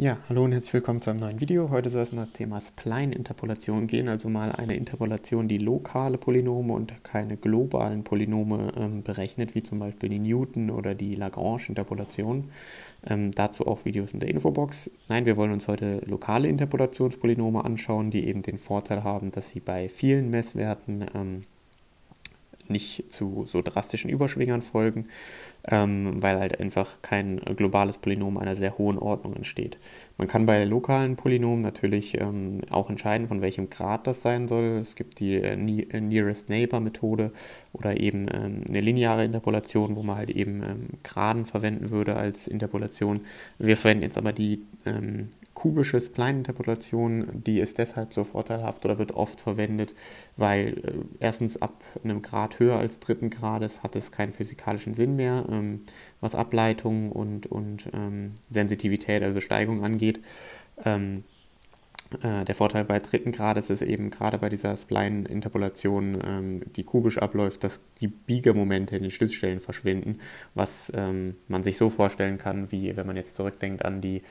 Ja, hallo und herzlich willkommen zu einem neuen Video. Heute soll es um das Thema Spline-Interpolation gehen, also mal eine Interpolation, die lokale Polynome und keine globalen Polynome ähm, berechnet, wie zum Beispiel die Newton- oder die Lagrange-Interpolation. Ähm, dazu auch Videos in der Infobox. Nein, wir wollen uns heute lokale Interpolationspolynomen anschauen, die eben den Vorteil haben, dass sie bei vielen Messwerten ähm, nicht zu so drastischen Überschwingern folgen, ähm, weil halt einfach kein globales Polynom einer sehr hohen Ordnung entsteht. Man kann bei lokalen Polynomen natürlich ähm, auch entscheiden, von welchem Grad das sein soll. Es gibt die äh, äh Nearest Neighbor Methode oder eben ähm, eine lineare Interpolation, wo man halt eben ähm, Graden verwenden würde als Interpolation. Wir verwenden jetzt aber die ähm, kubische Spline-Interpolation, die ist deshalb so vorteilhaft oder wird oft verwendet, weil äh, erstens ab einem Grad höher als dritten Grades hat es keinen physikalischen Sinn mehr, ähm, was Ableitung und, und ähm, Sensitivität, also Steigung angeht. Ähm, äh, der Vorteil bei dritten Grades ist eben gerade bei dieser Spline-Interpolation, ähm, die kubisch abläuft, dass die Biegemomente in den Stützstellen verschwinden, was ähm, man sich so vorstellen kann, wie wenn man jetzt zurückdenkt an die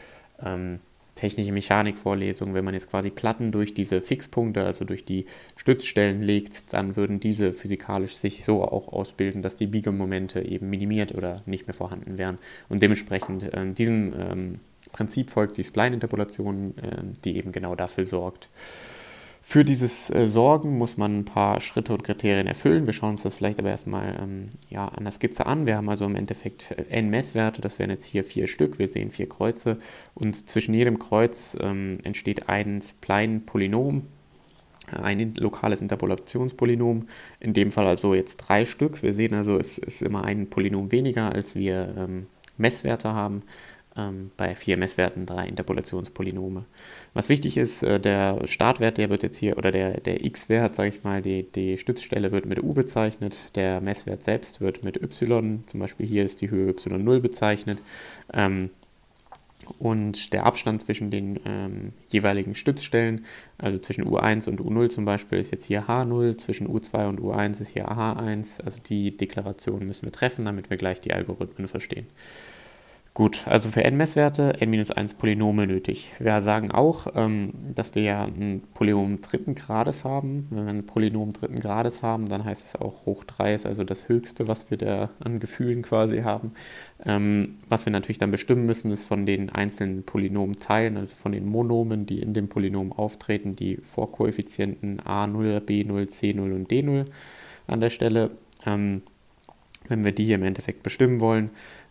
ähm, technische Mechanik-Vorlesung, wenn man jetzt quasi Platten durch diese Fixpunkte, also durch die Stützstellen legt, dann würden diese physikalisch sich so auch ausbilden, dass die Biegemomente eben minimiert oder nicht mehr vorhanden wären. Und dementsprechend äh, diesem ähm, Prinzip folgt die Spline-Interpolation, äh, die eben genau dafür sorgt. Für dieses äh, Sorgen muss man ein paar Schritte und Kriterien erfüllen. Wir schauen uns das vielleicht aber erstmal ähm, ja, an der Skizze an. Wir haben also im Endeffekt äh, n Messwerte, das wären jetzt hier vier Stück. Wir sehen vier Kreuze und zwischen jedem Kreuz ähm, entsteht ein Spline-Polynom, äh, ein lokales Interpolationspolynom, in dem Fall also jetzt drei Stück. Wir sehen also, es ist immer ein Polynom weniger, als wir ähm, Messwerte haben ähm, bei vier Messwerten drei Interpolationspolynome. Was wichtig ist, äh, der Startwert, der wird jetzt hier, oder der, der x-Wert, sage ich mal, die, die Stützstelle wird mit u bezeichnet, der Messwert selbst wird mit y, zum Beispiel hier ist die Höhe y0 bezeichnet. Ähm, und der Abstand zwischen den ähm, jeweiligen Stützstellen, also zwischen U1 und U0 zum Beispiel, ist jetzt hier H0, zwischen U2 und U1 ist hier H1. Also die Deklaration müssen wir treffen, damit wir gleich die Algorithmen verstehen. Gut, also für n-Messwerte n-1 Polynome nötig. Wir sagen auch, ähm, dass wir ja ein Polynom dritten Grades haben. Wenn wir ein Polynom dritten Grades haben, dann heißt es auch hoch 3 ist also das höchste, was wir da an Gefühlen quasi haben. Ähm, was wir natürlich dann bestimmen müssen, ist von den einzelnen Polynomteilen, also von den Monomen, die in dem Polynom auftreten, die Vorkoeffizienten a0, b0, c0 und d0 an der Stelle. Ähm, wenn wir die im Endeffekt bestimmen wollen,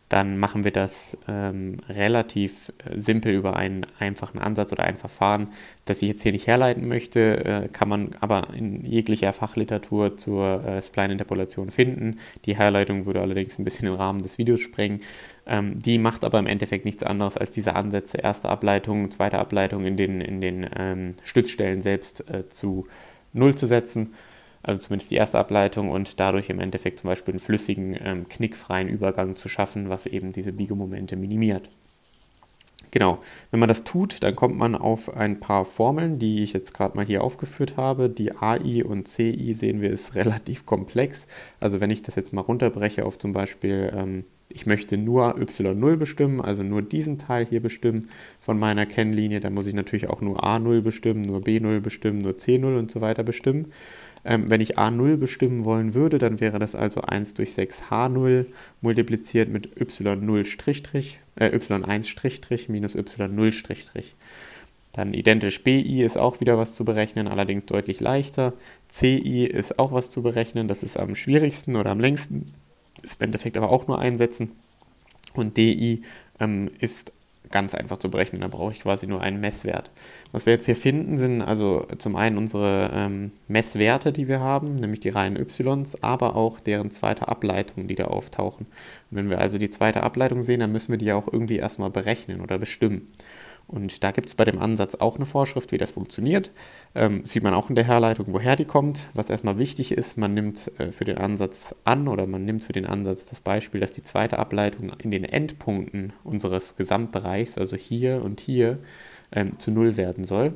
dann machen wir das ähm, relativ äh, simpel über einen einfachen Ansatz oder ein Verfahren, das ich jetzt hier nicht herleiten möchte, äh, kann man aber in jeglicher Fachliteratur zur äh, Spline-Interpolation finden. Die Herleitung würde allerdings ein bisschen den Rahmen des Videos sprengen. Ähm, die macht aber im Endeffekt nichts anderes als diese Ansätze, erste Ableitung, zweite Ableitung in den, in den ähm, Stützstellen selbst äh, zu Null zu setzen also zumindest die erste Ableitung und dadurch im Endeffekt zum Beispiel einen flüssigen, ähm, knickfreien Übergang zu schaffen, was eben diese Biegemomente minimiert. Genau, wenn man das tut, dann kommt man auf ein paar Formeln, die ich jetzt gerade mal hier aufgeführt habe. Die AI und CI sehen wir ist relativ komplex. Also wenn ich das jetzt mal runterbreche auf zum Beispiel, ähm, ich möchte nur y0 bestimmen, also nur diesen Teil hier bestimmen von meiner Kennlinie, dann muss ich natürlich auch nur a0 bestimmen, nur b0 bestimmen, nur c0 und so weiter bestimmen. Ähm, wenn ich a0 bestimmen wollen würde, dann wäre das also 1 durch 6 h0 multipliziert mit y0 äh, y1 minus y0 Dann identisch BI ist auch wieder was zu berechnen, allerdings deutlich leichter. CI ist auch was zu berechnen, das ist am schwierigsten oder am längsten, ist im Endeffekt aber auch nur einsetzen. Und DI ähm, ist ganz einfach zu berechnen. Da brauche ich quasi nur einen Messwert. Was wir jetzt hier finden, sind also zum einen unsere ähm, Messwerte, die wir haben, nämlich die Reihen Ys, aber auch deren zweite Ableitung, die da auftauchen. Und wenn wir also die zweite Ableitung sehen, dann müssen wir die auch irgendwie erstmal berechnen oder bestimmen. Und da gibt es bei dem Ansatz auch eine Vorschrift, wie das funktioniert. Ähm, sieht man auch in der Herleitung, woher die kommt. Was erstmal wichtig ist, man nimmt äh, für den Ansatz an oder man nimmt für den Ansatz das Beispiel, dass die zweite Ableitung in den Endpunkten unseres Gesamtbereichs, also hier und hier, ähm, zu 0 werden soll.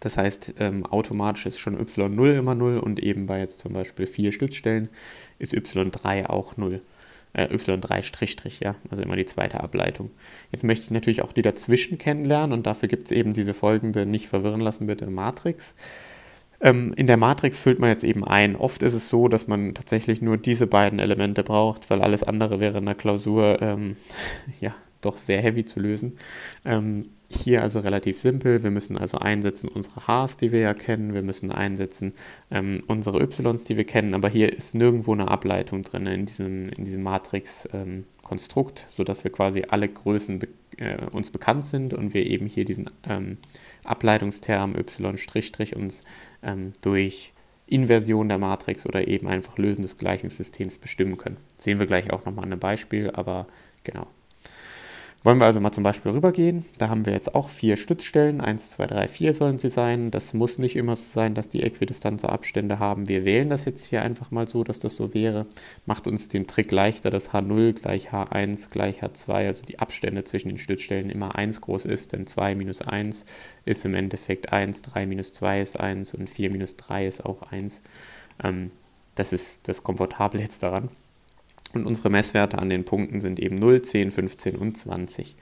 Das heißt, ähm, automatisch ist schon y0 immer 0 und eben bei jetzt zum Beispiel vier Stützstellen ist y3 auch 0. äh, y3 ja, also immer die zweite Ableitung. Jetzt möchte ich natürlich auch die dazwischen kennenlernen und dafür gibt es eben diese folgende, nicht verwirren lassen bitte, Matrix. Ähm, in der Matrix füllt man jetzt eben ein. Oft ist es so, dass man tatsächlich nur diese beiden Elemente braucht, weil alles andere wäre in der Klausur ähm, ja, doch sehr heavy zu lösen. Ähm, hier also relativ simpel. Wir müssen also einsetzen unsere H's, die wir ja kennen. Wir müssen einsetzen ähm, unsere Y's, die wir kennen. Aber hier ist nirgendwo eine Ableitung drin in diesem, in diesem Matrix-Konstrukt, ähm, sodass wir quasi alle Größen be äh, uns bekannt sind und wir eben hier diesen ähm, Ableitungsterm y' uns ähm, durch Inversion der Matrix oder eben einfach Lösen des Gleichungssystems bestimmen können. Sehen wir gleich auch nochmal an einem Beispiel, aber genau. Wollen wir also mal zum Beispiel rübergehen. Da haben wir jetzt auch vier Stützstellen. 1, 2, 3, 4 sollen sie sein. Das muss nicht immer so sein, dass die äquidistanze Abstände haben. Wir wählen das jetzt hier einfach mal so, dass das so wäre. Macht uns den Trick leichter, dass H0 gleich H1 gleich H2, also die Abstände zwischen den Stützstellen immer 1 groß ist. Denn 2 minus 1 ist im Endeffekt 1, 3 minus 2 ist 1 und 4 minus 3 ist auch 1. Ähm, das ist das Komfortable jetzt daran. Und unsere Messwerte an den Punkten sind eben 0, 10, 15 und 20.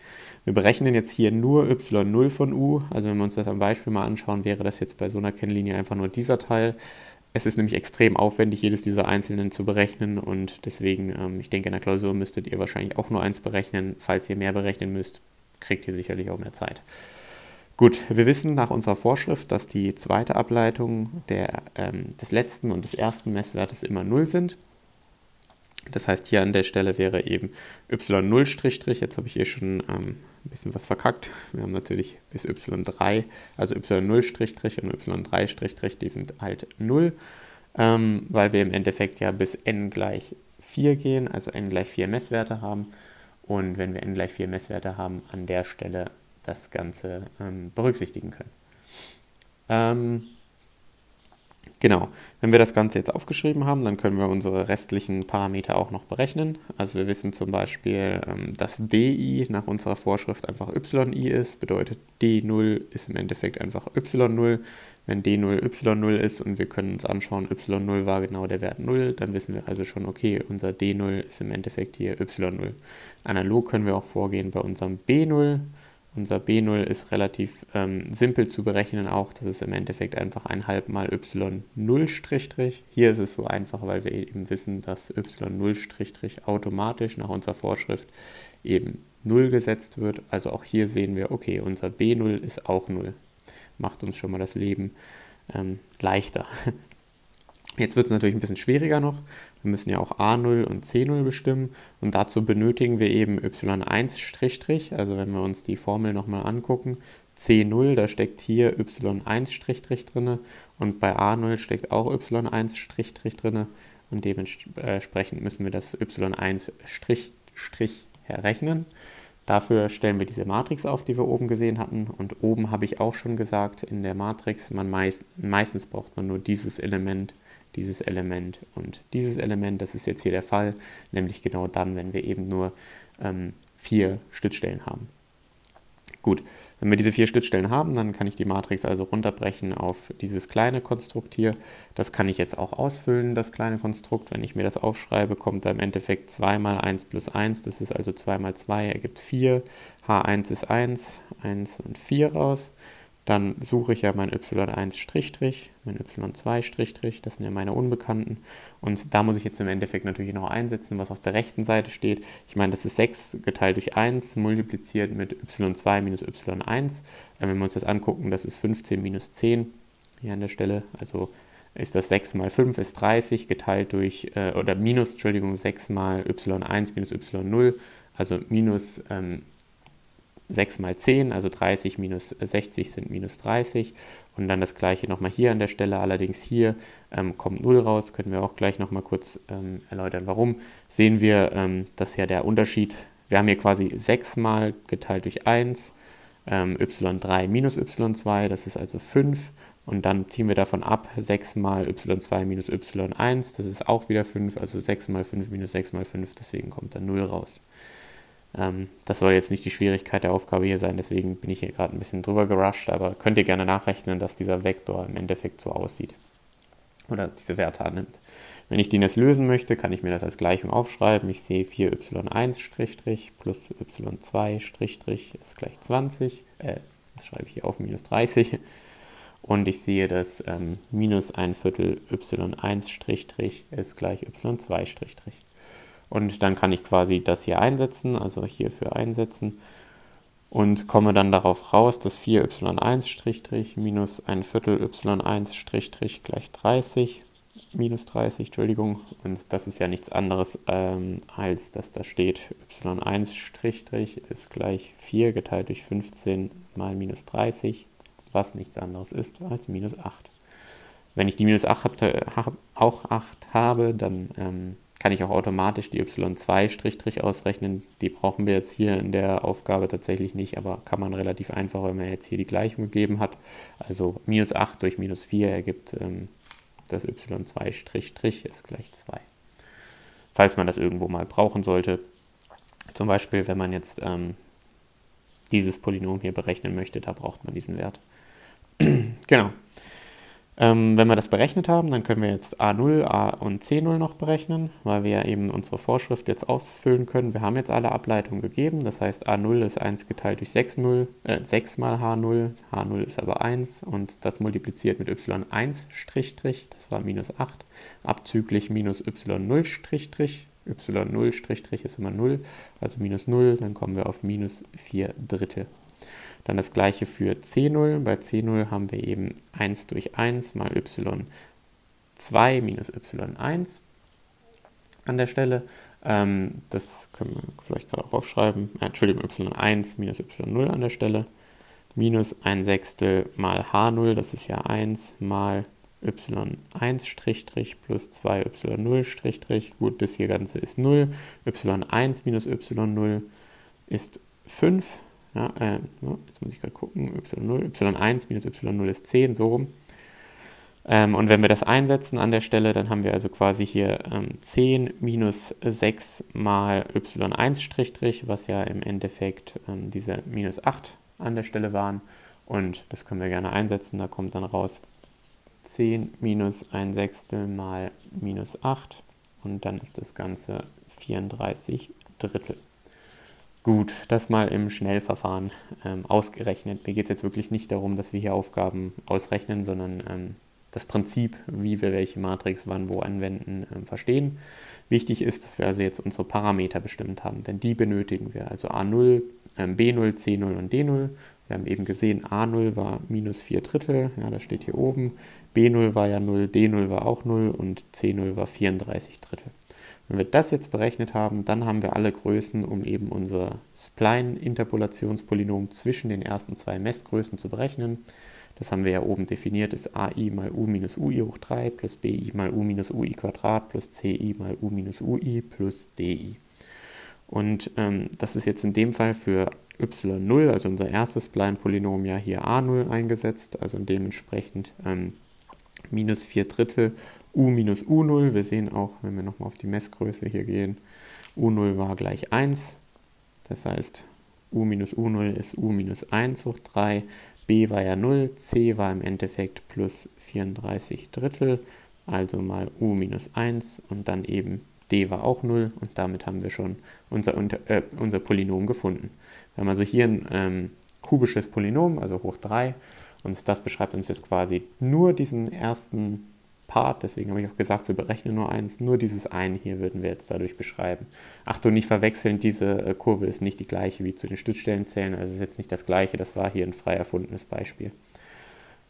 Wir berechnen jetzt hier nur y0 von u. Also wenn wir uns das am Beispiel mal anschauen, wäre das jetzt bei so einer Kennlinie einfach nur dieser Teil. Es ist nämlich extrem aufwendig, jedes dieser einzelnen zu berechnen und deswegen, ähm, ich denke, in der Klausur müsstet ihr wahrscheinlich auch nur eins berechnen. Falls ihr mehr berechnen müsst, kriegt ihr sicherlich auch mehr Zeit. Gut, wir wissen nach unserer Vorschrift, dass die zweite Ableitung der, ähm, des letzten und des ersten Messwertes immer 0 sind. Das heißt, hier an der Stelle wäre eben y0', jetzt habe ich hier schon ähm, ein bisschen was verkackt. Wir haben natürlich bis y3, also y0' und y3', die sind halt 0, ähm, weil wir im Endeffekt ja bis n gleich 4 gehen, also n gleich 4 Messwerte haben. Und wenn wir n gleich 4 Messwerte haben, an der Stelle das Ganze ähm, berücksichtigen können. Genau, wenn wir das Ganze jetzt aufgeschrieben haben, dann können wir unsere restlichen Parameter auch noch berechnen. Also wir wissen zum Beispiel, ähm, dass di nach unserer Vorschrift einfach yi ist, bedeutet d0 ist im Endeffekt einfach y0. Wenn d0 y0 ist und wir können uns anschauen, y0 war genau der Wert 0, dann wissen wir also schon, okay, unser d0 ist im Endeffekt hier y0. Analog können wir auch vorgehen bei unserem b0. Unser B0 ist relativ ähm, simpel zu berechnen auch. Das ist im Endeffekt einfach ein halb mal y0'. Hier ist es so einfach, weil wir eben wissen, dass y0' automatisch nach unserer Vorschrift eben 0 gesetzt wird. Also auch hier sehen wir, okay, unser B0 ist auch 0. Macht uns schon mal das Leben ähm, leichter. Jetzt wird es natürlich ein bisschen schwieriger noch. Wir müssen ja auch a0 und c0 bestimmen und dazu benötigen wir eben y1', also wenn wir uns die Formel nochmal angucken, c0, da steckt hier y1' drin und bei a0 steckt auch y1' drin und dementsprechend müssen wir das y1' herrechnen. Dafür stellen wir diese Matrix auf, die wir oben gesehen hatten. Und oben habe ich auch schon gesagt, in der Matrix, man meist, meistens braucht man nur dieses Element dieses Element und dieses Element, das ist jetzt hier der Fall, nämlich genau dann, wenn wir eben nur ähm, vier Stützstellen haben. Gut, wenn wir diese vier Stützstellen haben, dann kann ich die Matrix also runterbrechen auf dieses kleine Konstrukt hier. Das kann ich jetzt auch ausfüllen, das kleine Konstrukt. Wenn ich mir das aufschreibe, kommt da im Endeffekt 2 mal 1 plus 1, das ist also 2 mal 2, ergibt 4. H1 ist 1, 1 und 4 raus. Dann suche ich ja mein y1', mein y2', das sind ja meine Unbekannten. Und da muss ich jetzt im Endeffekt natürlich noch einsetzen, was auf der rechten Seite steht. Ich meine, das ist 6 geteilt durch 1, multipliziert mit y2 minus y1. Wenn wir uns das angucken, das ist 15 minus 10 hier an der Stelle. Also ist das 6 mal 5 ist 30 geteilt durch, äh, oder minus, Entschuldigung, 6 mal y1 minus y0, also minus ähm, 6 mal 10, also 30 minus 60 sind minus 30. Und dann das gleiche nochmal hier an der Stelle. Allerdings hier ähm, kommt 0 raus, können wir auch gleich nochmal kurz ähm, erläutern, warum. Sehen wir, ähm, dass ja der Unterschied, wir haben hier quasi 6 mal geteilt durch 1, ähm, y3 minus y2, das ist also 5. Und dann ziehen wir davon ab 6 mal y2 minus y1, das ist auch wieder 5, also 6 mal 5 minus 6 mal 5, deswegen kommt dann 0 raus. Ähm, das soll jetzt nicht die Schwierigkeit der Aufgabe hier sein, deswegen bin ich hier gerade ein bisschen drüber gerusht, aber könnt ihr gerne nachrechnen, dass dieser Vektor im Endeffekt so aussieht oder diese Werte annimmt. Wenn ich den jetzt lösen möchte, kann ich mir das als Gleichung aufschreiben. Ich sehe 4y1' plus y2' ist gleich 20. Äh, das schreibe ich hier auf, minus 30. Und ich sehe, dass ähm, minus ein Viertel y1' ist gleich y2'. Und dann kann ich quasi das hier einsetzen, also hierfür einsetzen und komme dann darauf raus, dass 4y1' minus ein Viertel y1' gleich 30 minus 30, Entschuldigung. Und das ist ja nichts anderes, ähm, als dass da steht, y1' ist gleich 4 geteilt durch 15 mal minus 30, was nichts anderes ist als minus 8. Wenn ich die minus 8 hab, auch 8 habe, dann ähm, kann ich auch automatisch die y2' ausrechnen. Die brauchen wir jetzt hier in der Aufgabe tatsächlich nicht, aber kann man relativ einfach, wenn man jetzt hier die Gleichung gegeben hat. Also minus 8 durch minus 4 ergibt ähm, das y2' ist gleich 2. Falls man das irgendwo mal brauchen sollte, zum Beispiel wenn man jetzt ähm, dieses Polynom hier berechnen möchte, da braucht man diesen Wert. genau. Ähm, wenn wir das berechnet haben, dann können wir jetzt A0, A und C0 noch berechnen, weil wir eben unsere Vorschrift jetzt ausfüllen können. Wir haben jetzt alle Ableitungen gegeben, das heißt A0 ist 1 geteilt durch 6, 0, äh, 6 mal H0, H0 ist aber 1 und das multipliziert mit y1', das war minus 8, abzüglich minus y0', y0' ist immer 0, also minus 0, dann kommen wir auf minus 4 Drittel. Dann das gleiche für C0. Bei C0 haben wir eben 1 durch 1 mal y2 minus y1 an der Stelle. Ähm, das können wir vielleicht gerade auch aufschreiben. Äh, Entschuldigung, y1 minus y0 an der Stelle. Minus 1 Sechstel mal h0, das ist ja 1 mal y1' plus 2y0'. Gut, das hier Ganze ist 0. y1 minus y0 ist 5 ja, äh, jetzt muss ich gerade gucken, y0, y1 minus y0 ist 10, so rum. Ähm, und wenn wir das einsetzen an der Stelle, dann haben wir also quasi hier ähm, 10 minus 6 mal y1', was ja im Endeffekt ähm, diese minus 8 an der Stelle waren. Und das können wir gerne einsetzen, da kommt dann raus 10 minus 1 Sechstel mal minus 8 und dann ist das Ganze 34 Drittel. Gut, das mal im Schnellverfahren ähm, ausgerechnet. Mir geht es jetzt wirklich nicht darum, dass wir hier Aufgaben ausrechnen, sondern ähm, das Prinzip, wie wir welche Matrix wann wo anwenden, ähm, verstehen. Wichtig ist, dass wir also jetzt unsere Parameter bestimmt haben, denn die benötigen wir. Also A0, ähm, B0, C0 und D0. Wir haben eben gesehen, A0 war minus 4 Drittel, ja, das steht hier oben. B0 war ja 0, D0 war auch 0 und C0 war 34 Drittel. Wenn wir das jetzt berechnet haben, dann haben wir alle Größen, um eben unser Spline-Interpolationspolynom zwischen den ersten zwei Messgrößen zu berechnen. Das haben wir ja oben definiert, ist ai mal u minus ui hoch 3 plus bi mal u minus ui Quadrat plus ci mal u minus ui plus di. Und ähm, das ist jetzt in dem Fall für y0, also unser erstes Spline-Polynom, ja hier a0 eingesetzt, also dementsprechend ähm, minus 4 Drittel u minus u0. Wir sehen auch, wenn wir nochmal auf die Messgröße hier gehen, u0 war gleich 1. Das heißt, u minus u0 ist u minus 1 hoch 3. b war ja 0, c war im Endeffekt plus 34 Drittel, also mal u minus 1 und dann eben d war auch 0 und damit haben wir schon unser, äh, unser Polynom gefunden. Wir haben also hier ein ähm, kubisches Polynom, also hoch 3 und das beschreibt uns jetzt quasi nur diesen ersten Part, deswegen habe ich auch gesagt, wir berechnen nur eins, nur dieses eine hier würden wir jetzt dadurch beschreiben. Achtung, nicht verwechseln, diese äh, Kurve ist nicht die gleiche wie zu den Stützstellenzählen, also ist jetzt nicht das gleiche, das war hier ein frei erfundenes Beispiel.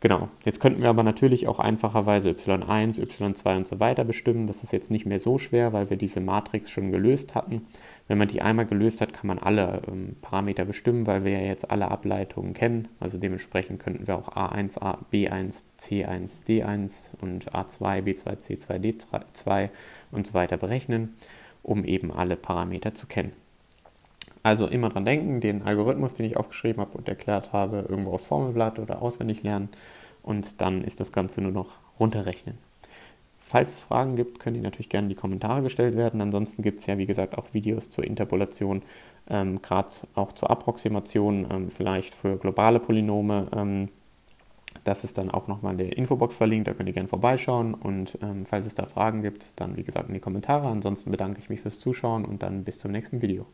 Genau, jetzt könnten wir aber natürlich auch einfacherweise y1, y2 und so weiter bestimmen. Das ist jetzt nicht mehr so schwer, weil wir diese Matrix schon gelöst hatten. Wenn man die einmal gelöst hat, kann man alle ähm, Parameter bestimmen, weil wir ja jetzt alle Ableitungen kennen. Also dementsprechend könnten wir auch A1, A, B1, C1, D1 und A2, B2, C2, D2 und so weiter berechnen, um eben alle Parameter zu kennen. Also immer dran denken, den Algorithmus, den ich aufgeschrieben habe und erklärt habe, irgendwo aufs Formelblatt oder auswendig lernen und dann ist das Ganze nur noch runterrechnen. Falls es Fragen gibt, können die natürlich gerne in die Kommentare gestellt werden. Ansonsten gibt es ja, wie gesagt, auch Videos zur Interpolation, ähm, gerade auch zur Approximation, ähm, vielleicht für globale Polynome. Ähm, das ist dann auch nochmal in der Infobox verlinkt, da könnt ihr gerne vorbeischauen und ähm, falls es da Fragen gibt, dann wie gesagt in die Kommentare. Ansonsten bedanke ich mich fürs Zuschauen und dann bis zum nächsten Video.